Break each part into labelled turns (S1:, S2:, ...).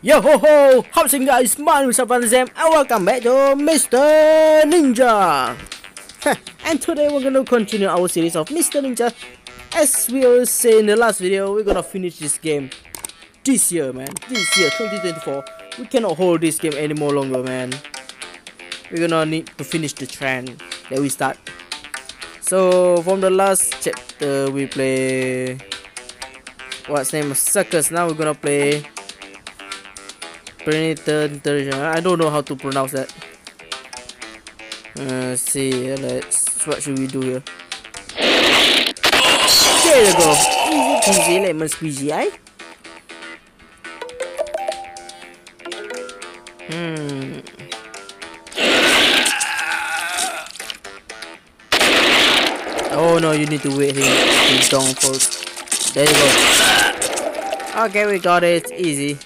S1: Yo ho ho! How's it guys? My name is Zam and welcome back to Mr. Ninja! and today we're gonna continue our series of Mr. Ninja. As we always say in the last video, we're gonna finish this game this year, man. This year, 2024. We cannot hold this game anymore longer, man. We're gonna need to finish the trend that we start. So, from the last chapter, we play... What's name? Of Circus. Now we're gonna play I don't know how to pronounce that. Uh, let's see, let's what should we do here? There you go. Easy peasy lemon squeezy, eh? Hmm. Oh no, you need to wait him to down first. There you go. Okay, we got it. Easy.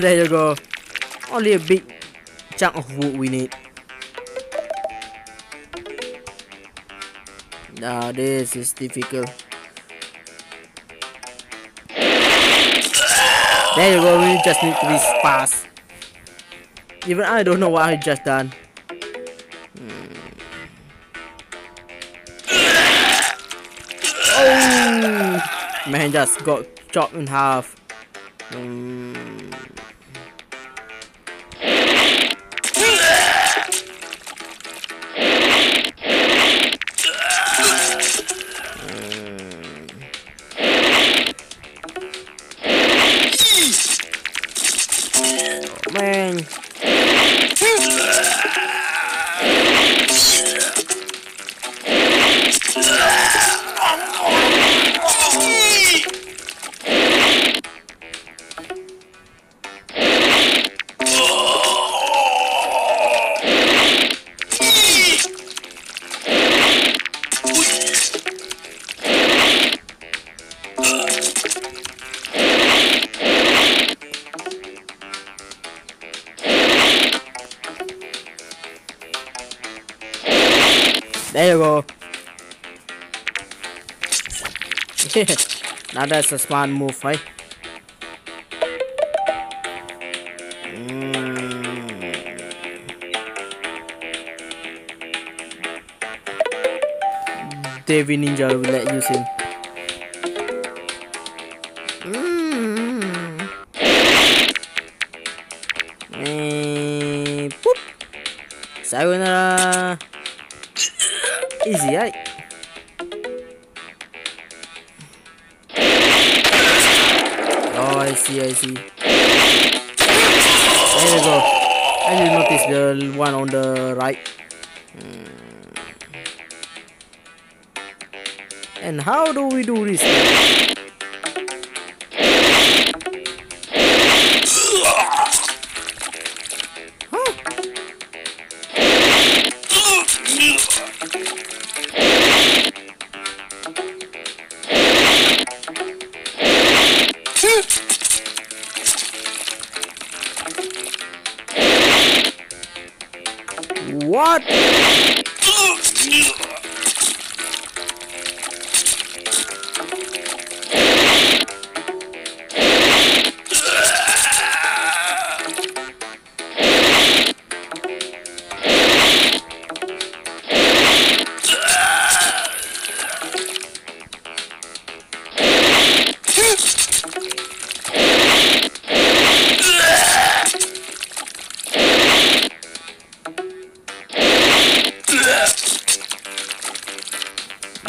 S1: There you go. Only a big chunk of wood we need. Now this is difficult. There you go, we just need to be fast. Even I don't know what I just done. Hmm. Oh! Man just got chopped in half. Hmm. now that's a smart move, right? Mm. Devi Ninja will let you in. Mm. Mm. Sayonara. I see. There you go. And you notice the one on the right. Hmm. And how do we do this? What?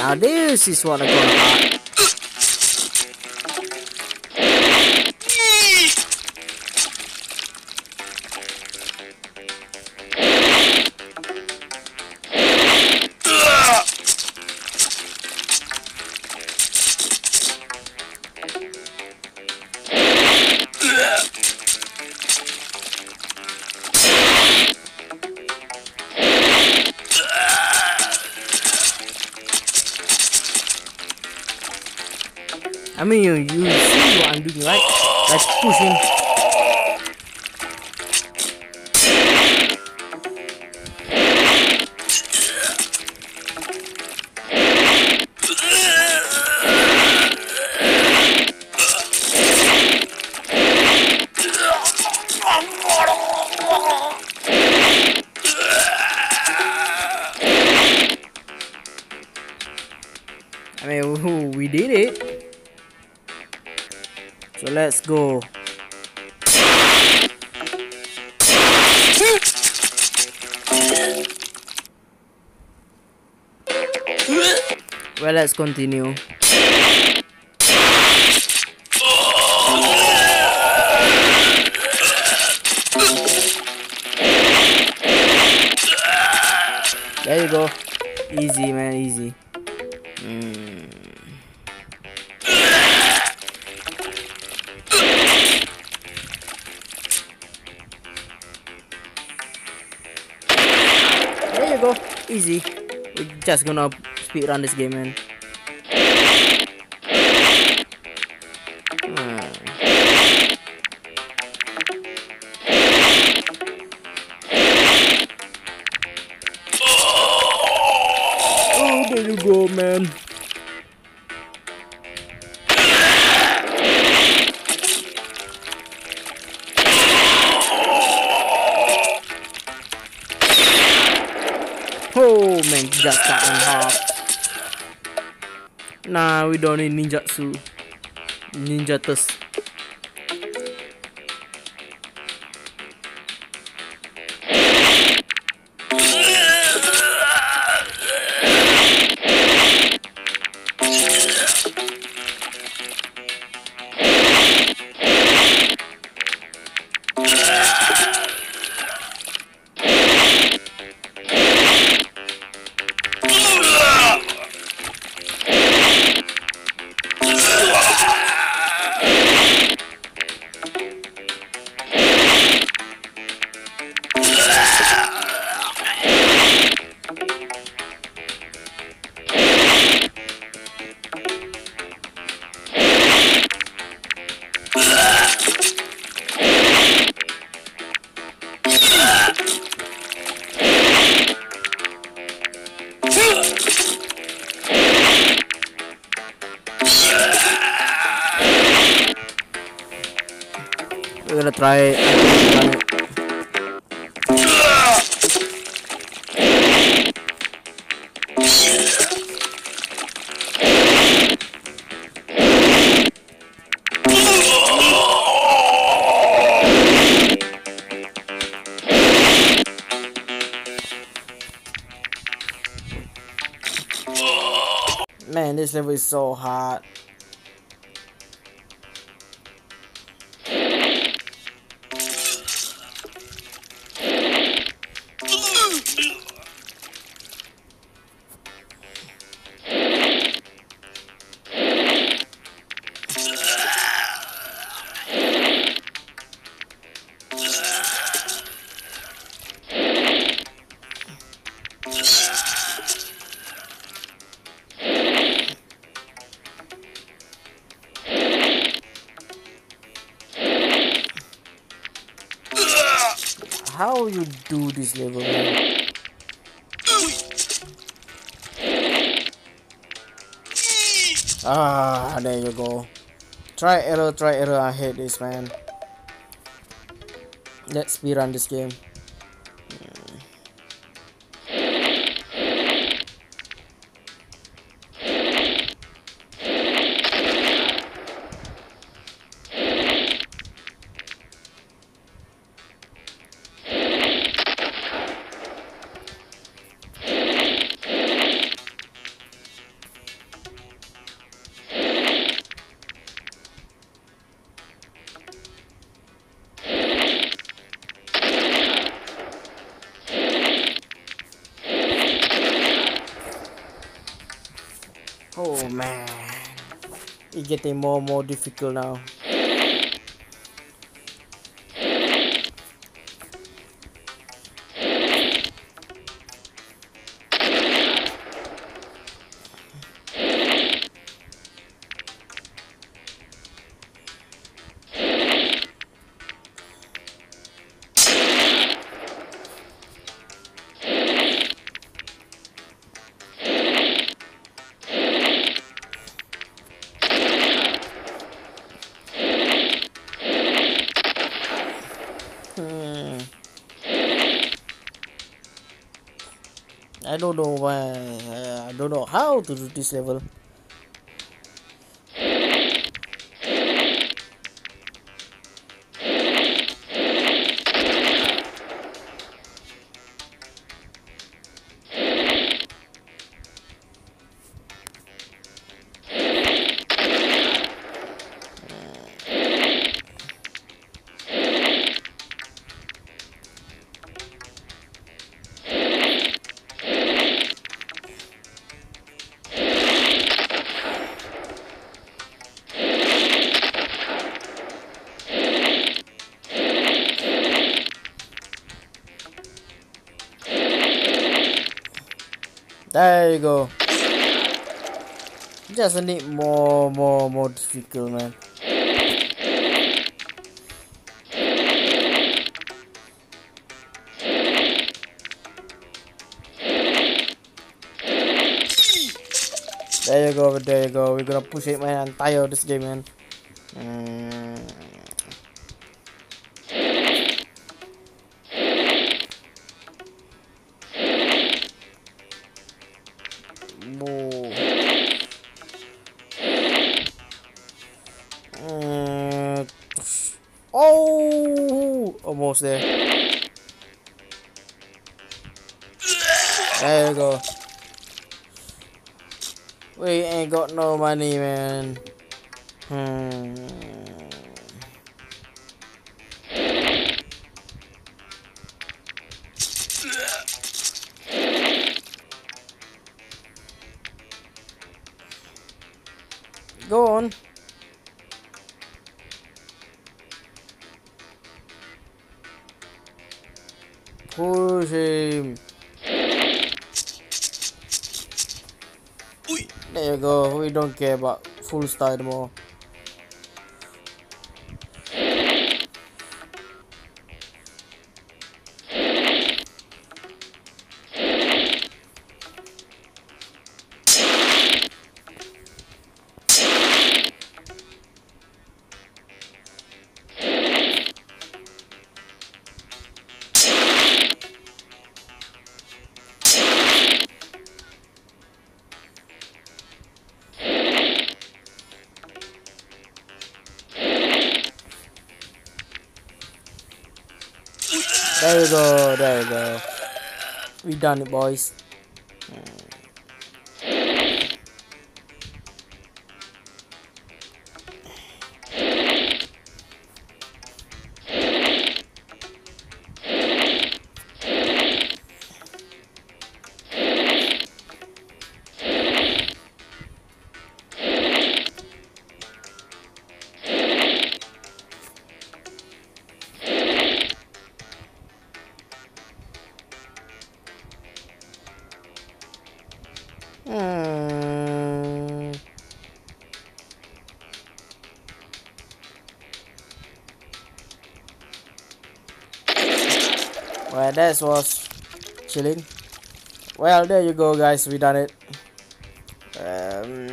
S1: Now this is what I'm gonna hide. I mean, you, you see what I'm doing, right? Let's push go. Well, let's continue. There you go. Easy, man, easy. Mm. Go. Easy. We're just gonna speed run this game, man. Oh man, just cut in half. Nah, we don't need ninjutsu. Ninja test. Gonna try it. Man, this level is so hard. This level, man? Ah, there you go. Try error, try error. I hate this, man. Let's speedrun this game. Getting more and more difficult now. Hmm. I don't know why. I don't know how to do this level. There you go. Just need more, more, more difficult, man. There you go, there you go. We're gonna push it, man. I'm tired of this game, man. Mm. Almost there. There you go. We ain't got no money, man. Hmm. Go on. Push eh, him. There you go. We don't care about full style anymore. There we go, there we go. We done it, boys. That was chilling. Well, there you go, guys. We done it. Um,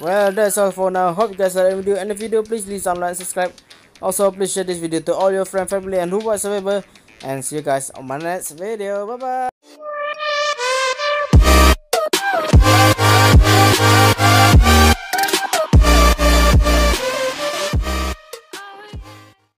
S1: well that's all for now hope you guys are the video please leave some like and subscribe also please share this video to all your friends family and who whatsoever and see you guys on my next video. Bye bye